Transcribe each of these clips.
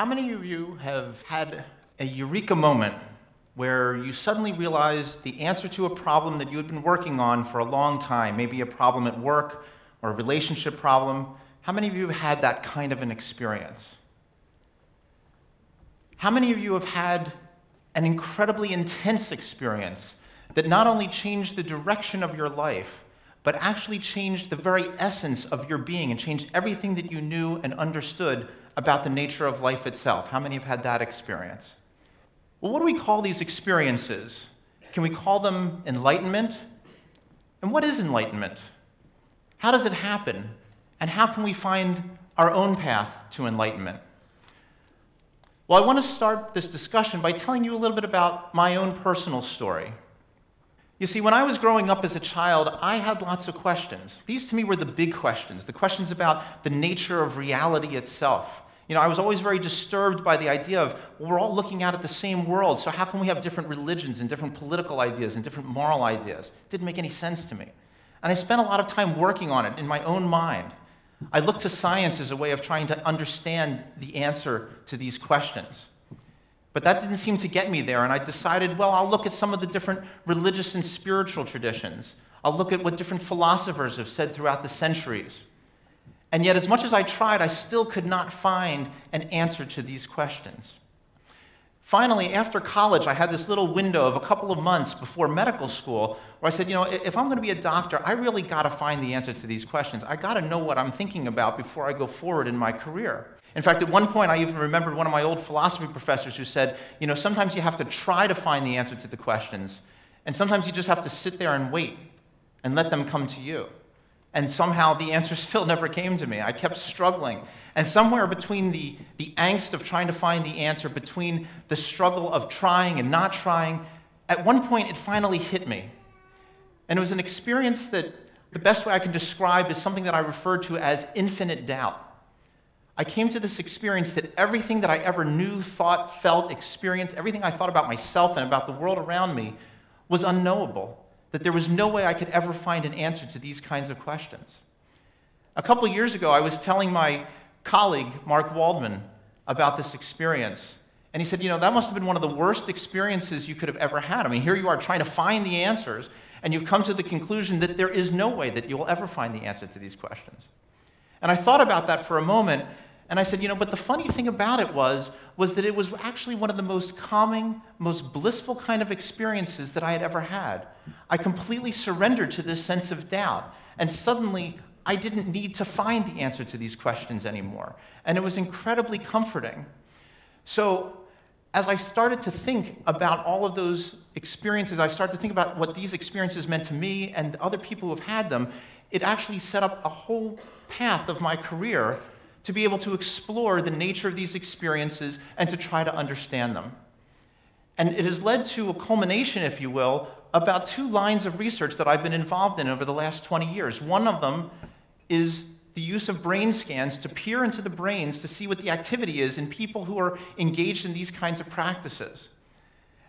How many of you have had a eureka moment where you suddenly realized the answer to a problem that you had been working on for a long time, maybe a problem at work or a relationship problem? How many of you have had that kind of an experience? How many of you have had an incredibly intense experience that not only changed the direction of your life, but actually changed the very essence of your being and changed everything that you knew and understood about the nature of life itself. How many have had that experience? Well, what do we call these experiences? Can we call them enlightenment? And what is enlightenment? How does it happen? And how can we find our own path to enlightenment? Well, I want to start this discussion by telling you a little bit about my own personal story. You see, when I was growing up as a child, I had lots of questions. These to me were the big questions, the questions about the nature of reality itself. You know, I was always very disturbed by the idea of, well, we're all looking out at the same world, so how can we have different religions and different political ideas and different moral ideas? It didn't make any sense to me. And I spent a lot of time working on it in my own mind. I looked to science as a way of trying to understand the answer to these questions. But that didn't seem to get me there, and I decided, well, I'll look at some of the different religious and spiritual traditions. I'll look at what different philosophers have said throughout the centuries. And yet, as much as I tried, I still could not find an answer to these questions. Finally, after college, I had this little window of a couple of months before medical school where I said, you know, if I'm going to be a doctor, I really got to find the answer to these questions. I got to know what I'm thinking about before I go forward in my career. In fact, at one point, I even remembered one of my old philosophy professors who said, you know, sometimes you have to try to find the answer to the questions, and sometimes you just have to sit there and wait and let them come to you. And somehow the answer still never came to me. I kept struggling. And somewhere between the, the angst of trying to find the answer, between the struggle of trying and not trying, at one point it finally hit me. And it was an experience that the best way I can describe is something that I refer to as infinite doubt. I came to this experience that everything that I ever knew, thought, felt, experienced, everything I thought about myself and about the world around me was unknowable, that there was no way I could ever find an answer to these kinds of questions. A couple years ago, I was telling my colleague, Mark Waldman, about this experience. And he said, You know, that must have been one of the worst experiences you could have ever had. I mean, here you are trying to find the answers, and you've come to the conclusion that there is no way that you will ever find the answer to these questions. And I thought about that for a moment, and I said, you know, but the funny thing about it was, was that it was actually one of the most calming, most blissful kind of experiences that I had ever had. I completely surrendered to this sense of doubt. And suddenly, I didn't need to find the answer to these questions anymore. And it was incredibly comforting. So, as I started to think about all of those experiences, I started to think about what these experiences meant to me and other people who have had them. It actually set up a whole path of my career to be able to explore the nature of these experiences and to try to understand them. And it has led to a culmination, if you will, about two lines of research that I've been involved in over the last 20 years. One of them is the use of brain scans to peer into the brains to see what the activity is in people who are engaged in these kinds of practices.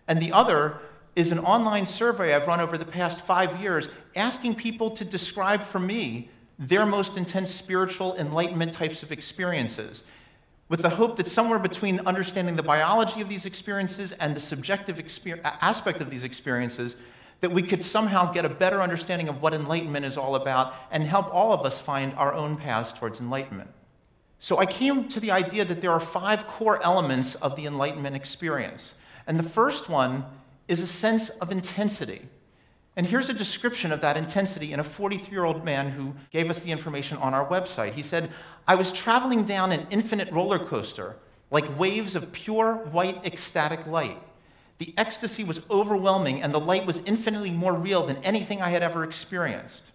And the other is an online survey I've run over the past five years asking people to describe for me their most intense spiritual enlightenment types of experiences, with the hope that somewhere between understanding the biology of these experiences and the subjective aspect of these experiences, that we could somehow get a better understanding of what enlightenment is all about and help all of us find our own paths towards enlightenment. So I came to the idea that there are five core elements of the enlightenment experience. And the first one is a sense of intensity. And here's a description of that intensity in a 43 year old man who gave us the information on our website. He said, I was traveling down an infinite roller coaster, like waves of pure white ecstatic light. The ecstasy was overwhelming, and the light was infinitely more real than anything I had ever experienced.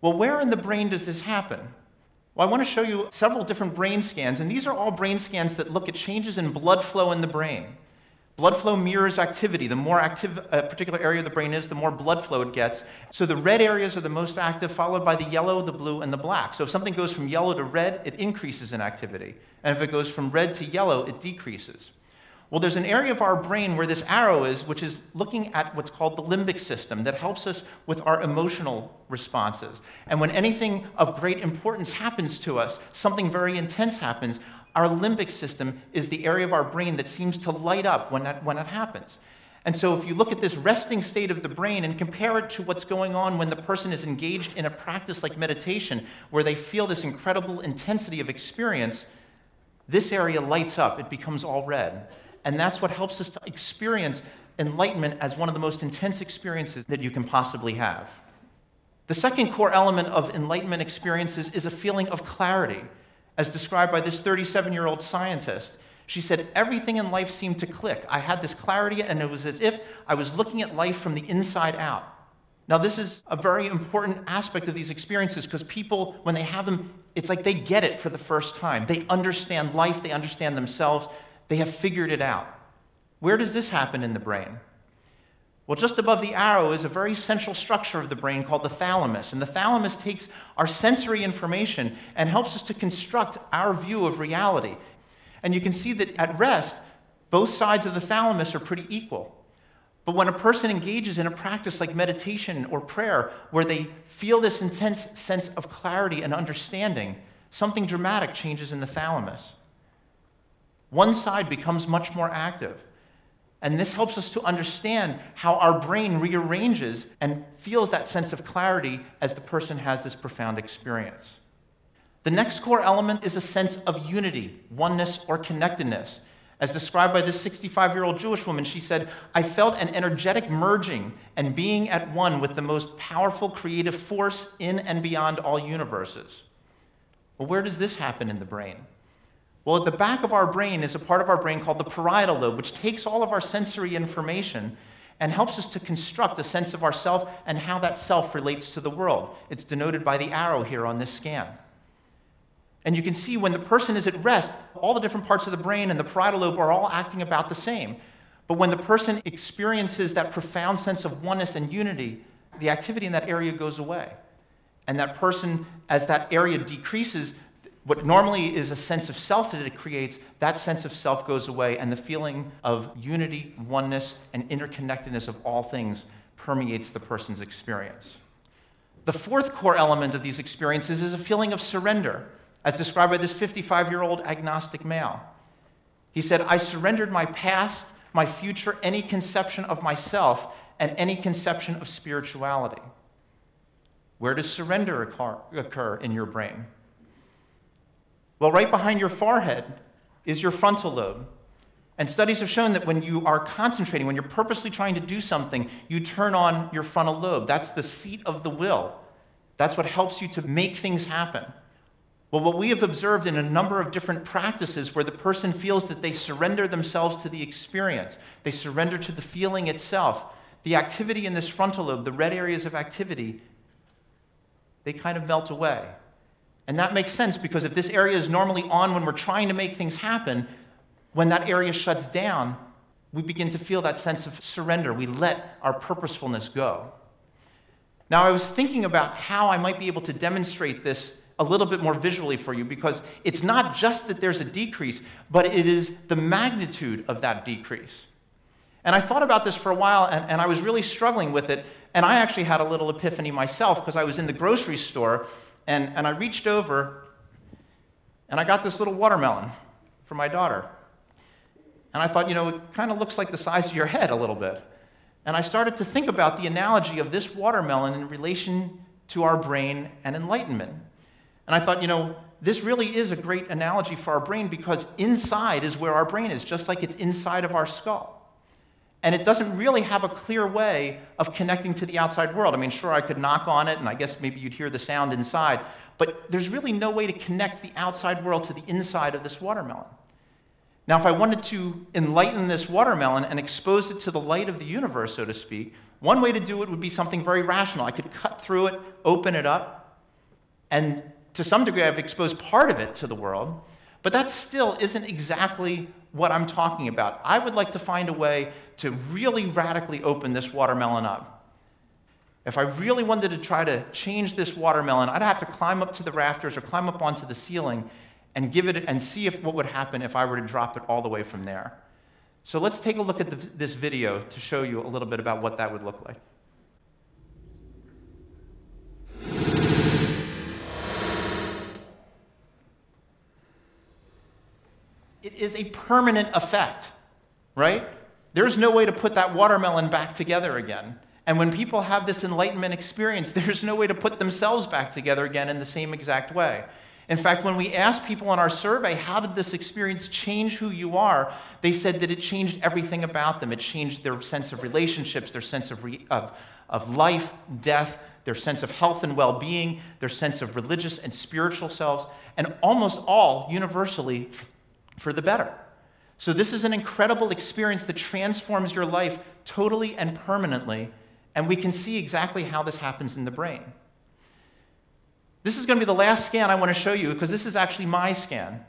Well, where in the brain does this happen? Well, I want to show you several different brain scans, and these are all brain scans that look at changes in blood flow in the brain. Blood flow mirrors activity. The more active a particular area of the brain is, the more blood flow it gets. So the red areas are the most active, followed by the yellow, the blue, and the black. So if something goes from yellow to red, it increases in activity. And if it goes from red to yellow, it decreases. Well, there's an area of our brain where this arrow is, which is looking at what's called the limbic system that helps us with our emotional responses. And when anything of great importance happens to us, something very intense happens, our limbic system is the area of our brain that seems to light up when that, when it happens. And so, if you look at this resting state of the brain and compare it to what's going on when the person is engaged in a practice like meditation, where they feel this incredible intensity of experience, this area lights up, it becomes all red. And that's what helps us to experience enlightenment as one of the most intense experiences that you can possibly have. The second core element of enlightenment experiences is a feeling of clarity, as described by this 37 year old scientist. She said, Everything in life seemed to click. I had this clarity, and it was as if I was looking at life from the inside out. Now, this is a very important aspect of these experiences because people, when they have them, it's like they get it for the first time. They understand life, they understand themselves, they have figured it out. Where does this happen in the brain? Well, just above the arrow is a very central structure of the brain called the thalamus. And the thalamus takes our sensory information and helps us to construct our view of reality. And you can see that at rest, both sides of the thalamus are pretty equal. But when a person engages in a practice like meditation or prayer, where they feel this intense sense of clarity and understanding, something dramatic changes in the thalamus. One side becomes much more active. And this helps us to understand how our brain rearranges and feels that sense of clarity as the person has this profound experience. The next core element is a sense of unity, oneness, or connectedness. As described by this 65 year old Jewish woman, she said, I felt an energetic merging and being at one with the most powerful creative force in and beyond all universes. Well, where does this happen in the brain? Well, at the back of our brain is a part of our brain called the parietal lobe, which takes all of our sensory information and helps us to construct a sense of ourself and how that self relates to the world. It's denoted by the arrow here on this scan. And you can see when the person is at rest, all the different parts of the brain and the parietal lobe are all acting about the same. But when the person experiences that profound sense of oneness and unity, the activity in that area goes away. And that person, as that area decreases, what normally is a sense of self that it creates, that sense of self goes away, and the feeling of unity, oneness, and interconnectedness of all things permeates the person's experience. The fourth core element of these experiences is a feeling of surrender as described by this 55 year old agnostic male. He said, I surrendered my past, my future, any conception of myself, and any conception of spirituality. Where does surrender occur in your brain? Well, right behind your forehead is your frontal lobe. And studies have shown that when you are concentrating, when you're purposely trying to do something, you turn on your frontal lobe. That's the seat of the will. That's what helps you to make things happen. Well, what we have observed in a number of different practices where the person feels that they surrender themselves to the experience, they surrender to the feeling itself, the activity in this frontal lobe, the red areas of activity, they kind of melt away. And that makes sense because if this area is normally on when we're trying to make things happen, when that area shuts down, we begin to feel that sense of surrender. We let our purposefulness go. Now, I was thinking about how I might be able to demonstrate this a little bit more visually for you because it's not just that there's a decrease, but it is the magnitude of that decrease. And I thought about this for a while and, and I was really struggling with it. And I actually had a little epiphany myself because I was in the grocery store and, and I reached over and I got this little watermelon for my daughter. And I thought, you know, it kind of looks like the size of your head a little bit. And I started to think about the analogy of this watermelon in relation to our brain and enlightenment. And I thought, you know, this really is a great analogy for our brain because inside is where our brain is, just like it's inside of our skull. And it doesn't really have a clear way of connecting to the outside world. I mean, sure, I could knock on it, and I guess maybe you'd hear the sound inside, but there's really no way to connect the outside world to the inside of this watermelon. Now, if I wanted to enlighten this watermelon and expose it to the light of the universe, so to speak, one way to do it would be something very rational. I could cut through it, open it up, and to some degree, I've exposed part of it to the world, but that still isn't exactly what I'm talking about. I would like to find a way to really radically open this watermelon up. If I really wanted to try to change this watermelon, I'd have to climb up to the rafters or climb up onto the ceiling and give it and see if what would happen if I were to drop it all the way from there. So let's take a look at the, this video to show you a little bit about what that would look like. It is a permanent effect, right? There's no way to put that watermelon back together again. And when people have this enlightenment experience, there's no way to put themselves back together again in the same exact way. In fact, when we asked people in our survey, how did this experience change who you are? They said that it changed everything about them. It changed their sense of relationships, their sense of, re- of, of life, death, their sense of health and well being, their sense of religious and spiritual selves, and almost all universally for the better. So, this is an incredible experience that transforms your life totally and permanently, and we can see exactly how this happens in the brain. This is going to be the last scan I want to show you because this is actually my scan.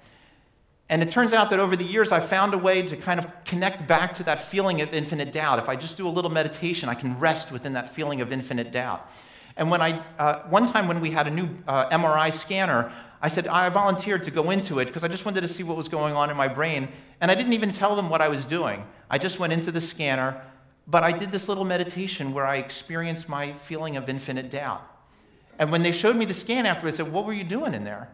And it turns out that over the years, I've found a way to kind of connect back to that feeling of infinite doubt. If I just do a little meditation, I can rest within that feeling of infinite doubt. And when I, uh, one time when we had a new uh, MRI scanner, I said I volunteered to go into it because I just wanted to see what was going on in my brain. And I didn't even tell them what I was doing. I just went into the scanner, but I did this little meditation where I experienced my feeling of infinite doubt. And when they showed me the scan after, they said, What were you doing in there?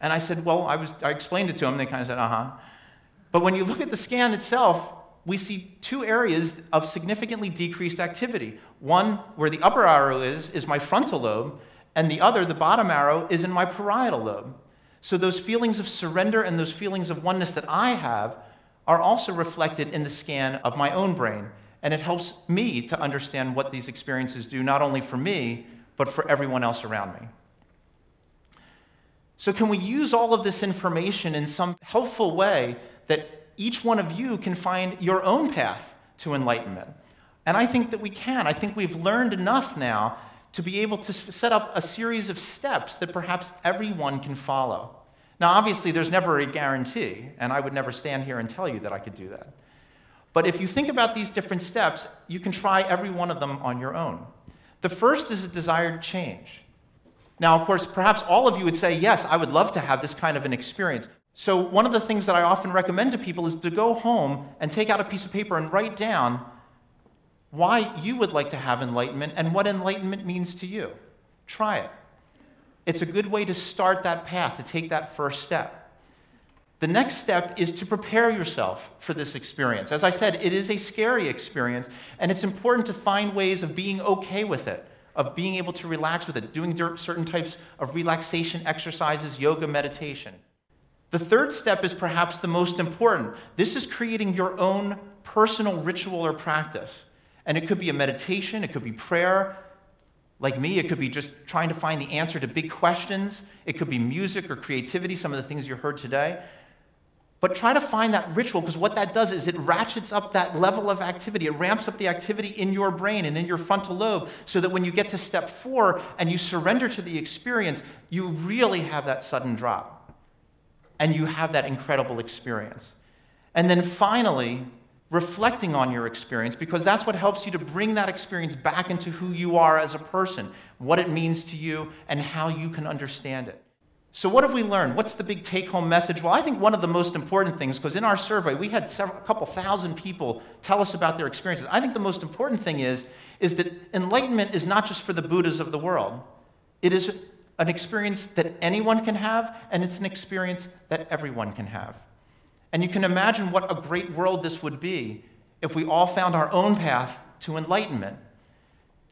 And I said, Well, I, was, I explained it to them. They kind of said, Uh huh. But when you look at the scan itself, we see two areas of significantly decreased activity. One, where the upper arrow is, is my frontal lobe, and the other, the bottom arrow, is in my parietal lobe. So those feelings of surrender and those feelings of oneness that I have are also reflected in the scan of my own brain. And it helps me to understand what these experiences do, not only for me, but for everyone else around me. So, can we use all of this information in some helpful way that each one of you can find your own path to enlightenment? And I think that we can. I think we've learned enough now to be able to set up a series of steps that perhaps everyone can follow. Now, obviously, there's never a guarantee, and I would never stand here and tell you that I could do that. But if you think about these different steps, you can try every one of them on your own. The first is a desired change. Now, of course, perhaps all of you would say, yes, I would love to have this kind of an experience. So, one of the things that I often recommend to people is to go home and take out a piece of paper and write down why you would like to have enlightenment and what enlightenment means to you. Try it. It's a good way to start that path, to take that first step. The next step is to prepare yourself for this experience. As I said, it is a scary experience, and it's important to find ways of being okay with it, of being able to relax with it, doing certain types of relaxation exercises, yoga, meditation. The third step is perhaps the most important. This is creating your own personal ritual or practice. And it could be a meditation, it could be prayer. Like me, it could be just trying to find the answer to big questions. It could be music or creativity, some of the things you heard today. But try to find that ritual because what that does is it ratchets up that level of activity. It ramps up the activity in your brain and in your frontal lobe so that when you get to step four and you surrender to the experience, you really have that sudden drop. And you have that incredible experience. And then finally, reflecting on your experience because that's what helps you to bring that experience back into who you are as a person, what it means to you, and how you can understand it. So, what have we learned? What's the big take home message? Well, I think one of the most important things, because in our survey we had several, a couple thousand people tell us about their experiences. I think the most important thing is, is that enlightenment is not just for the Buddhas of the world, it is an experience that anyone can have, and it's an experience that everyone can have. And you can imagine what a great world this would be if we all found our own path to enlightenment.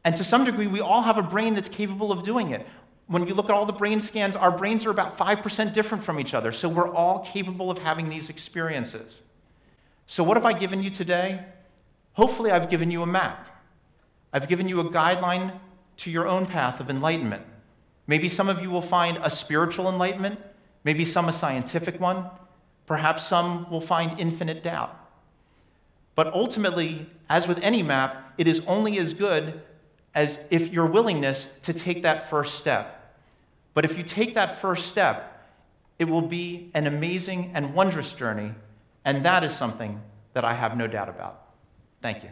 And to some degree, we all have a brain that's capable of doing it when you look at all the brain scans, our brains are about 5% different from each other. So we're all capable of having these experiences. So, what have I given you today? Hopefully, I've given you a map. I've given you a guideline to your own path of enlightenment. Maybe some of you will find a spiritual enlightenment, maybe some a scientific one, perhaps some will find infinite doubt. But ultimately, as with any map, it is only as good as if your willingness to take that first step. But if you take that first step, it will be an amazing and wondrous journey, and that is something that I have no doubt about. Thank you.